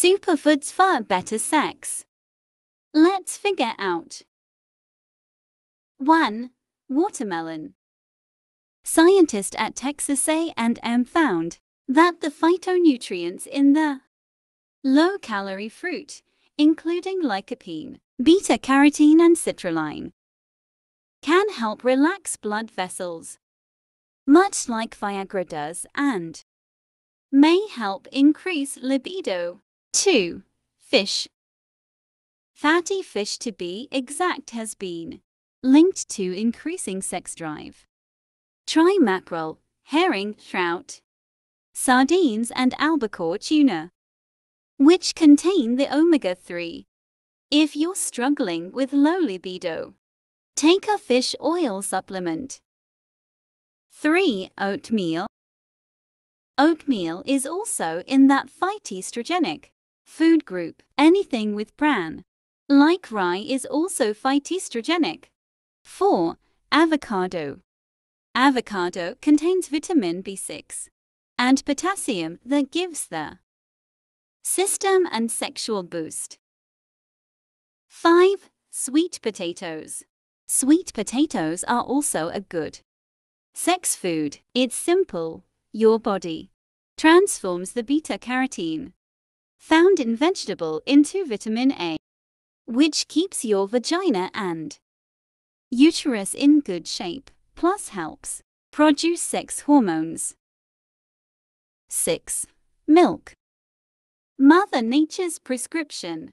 Superfoods for better sex. Let's figure out. 1. Watermelon. Scientists at Texas A&M found that the phytonutrients in the low-calorie fruit, including lycopene, beta-carotene and citrulline, can help relax blood vessels, much like Viagra does, and may help increase libido. 2. Fish. Fatty fish, to be exact, has been linked to increasing sex drive. Try mackerel, herring, trout, sardines, and albacore tuna, which contain the omega 3. If you're struggling with low libido, take a fish oil supplement. 3. Oatmeal. Oatmeal is also in that phytoestrogenic food group. Anything with bran, like rye, is also phytoestrogenic. 4. Avocado. Avocado contains vitamin B6 and potassium that gives the system and sexual boost. 5. Sweet potatoes. Sweet potatoes are also a good sex food. It's simple. Your body transforms the beta carotene found in vegetable into vitamin A, which keeps your vagina and uterus in good shape, plus helps produce sex hormones. 6. Milk. Mother Nature's prescription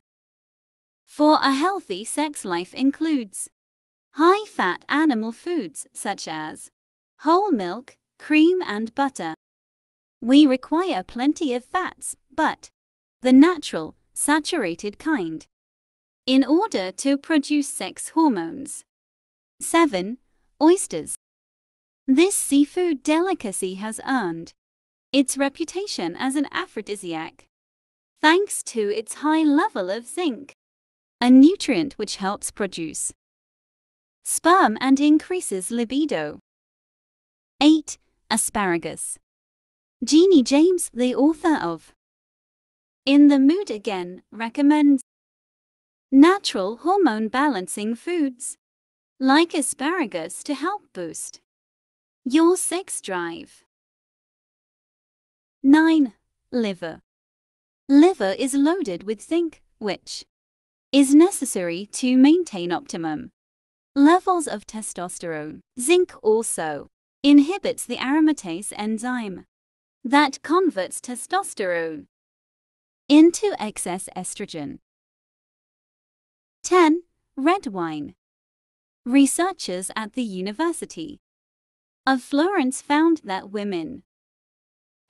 for a healthy sex life includes high fat animal foods such as whole milk, cream, and butter. We require plenty of fats, but the natural, saturated kind, in order to produce sex hormones. 7. Oysters. This seafood delicacy has earned its reputation as an aphrodisiac thanks to its high level of zinc, a nutrient which helps produce sperm and increases libido. 8. Asparagus. Jeannie James, the author of In the Mood Again, recommends natural hormone balancing foods like asparagus to help boost your sex drive. 9. Liver. Liver is loaded with zinc, which is necessary to maintain optimum levels of testosterone. Zinc also inhibits the aromatase enzyme that converts testosterone into excess estrogen. 10. Red wine. Researchers at the University of Florence found that women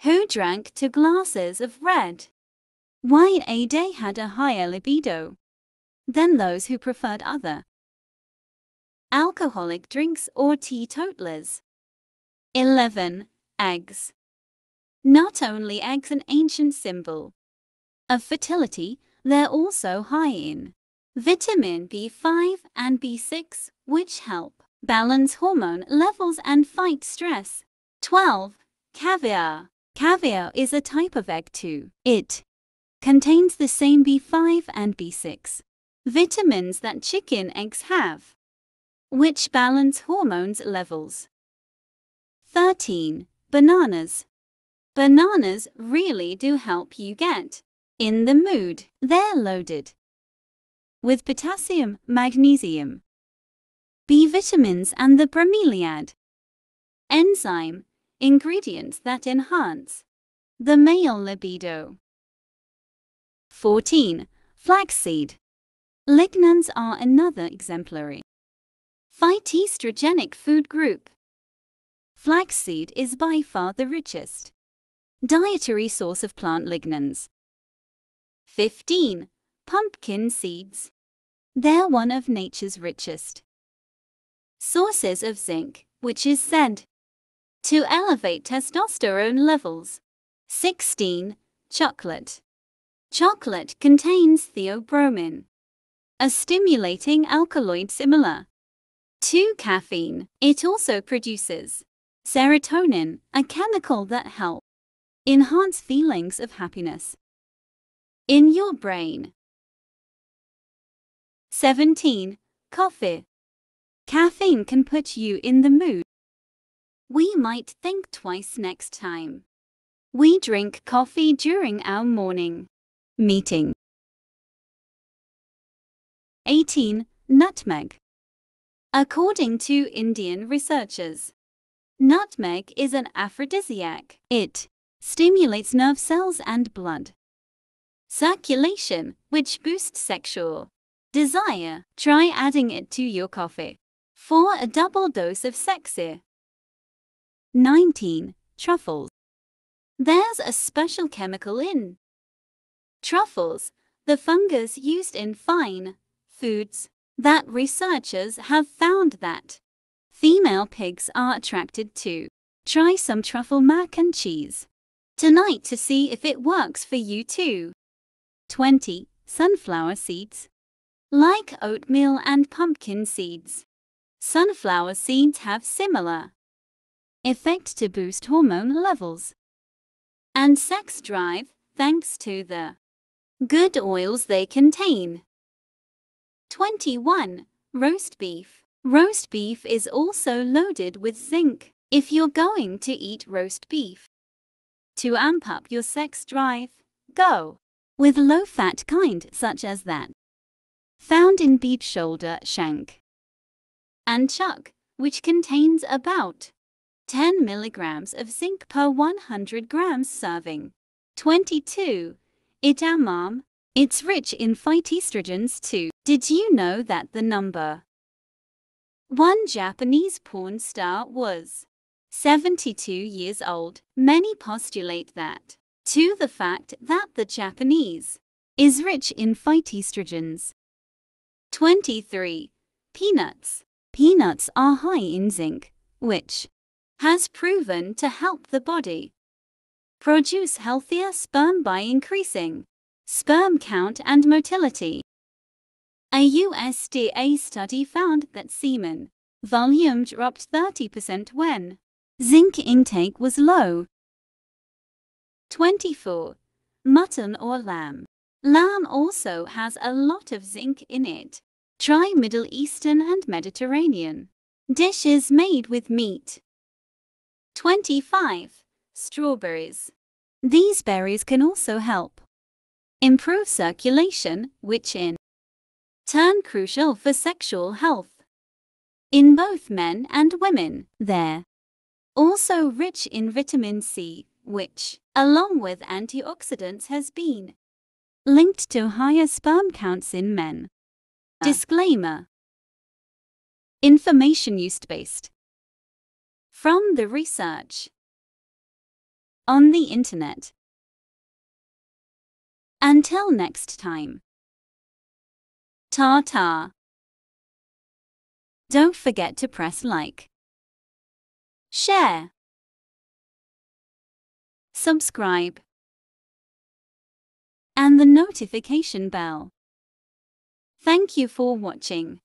who drank two glasses of red wine a day had a higher libido than those who preferred other alcoholic drinks or teetotalers. 11. Eggs. Not only eggs an ancient symbol of fertility, they're also high in vitamin B5 and B6, which help balance hormone levels and fight stress. 12. Caviar. Caviar is a type of egg too. It contains the same B5 and B6 vitamins that chicken eggs have, which balance hormones levels. 13. Bananas. Bananas really do help you get in the mood. They're loaded with potassium, magnesium, B vitamins, and the bromelain enzyme, ingredients that enhance the male libido. 14. Flaxseed. Lignans are another exemplary phytoestrogenic food group. Flaxseed is by far the richest dietary source of plant lignans. 15. Pumpkin seeds. They're one of nature's richest sources of zinc, which is said to elevate testosterone levels. 16. Chocolate. Chocolate contains theobromine, a stimulating alkaloid similar to caffeine. It also produces Serotonin, a chemical that helps enhance feelings of happiness. In your brain. 17. Coffee. Caffeine can put you in the mood. We might think twice next time. We drink coffee during our morning meeting. 18. Nutmeg. According to Indian researchers, nutmeg is an aphrodisiac. It stimulates nerve cells and blood circulation, which boosts sexual desire. Try adding it to your coffee for a double dose of sexy. 19. Truffles. There's a special chemical in truffles, the fungus used in fine foods, that researchers have found that female pigs are attracted to. Try some truffle mac and cheese tonight to see if it works for you too. 20. Sunflower seeds. Like oatmeal and pumpkin seeds, sunflower seeds have similar effect to boost hormone levels and sex drive thanks to the good oils they contain. 21. Roast beef. Roast beef is also loaded with zinc. If you're going to eat roast beef, to amp up your sex drive, go with low fat kind such as that found in beef shoulder shank and chuck, which contains about 10 milligrams of zinc per 100 grams serving. 22. Edamame. It's rich in phytoestrogens too. Did you know that the number one Japanese porn star was 72 years old? Many postulate that to the fact that the Japanese is rich in phytoestrogens. 23. Peanuts. Peanuts are high in zinc, which has proven to help the body produce healthier sperm by increasing sperm count and motility. A USDA study found that semen volume dropped 30% when zinc intake was low. 24. Mutton or lamb. Lamb also has a lot of zinc in it. Try Middle Eastern and Mediterranean dishes made with meat. 25. Strawberries. These berries can also help improve circulation, which in turn crucial for sexual health. In both men and women, they're also rich in vitamin C, which, along with antioxidants, has been linked to higher sperm counts in men. Ah. Disclaimer Information used based from the research on the internet. Until next time. Ta ta. Don't forget to press like, share, subscribe, and the notification bell. Thank you for watching.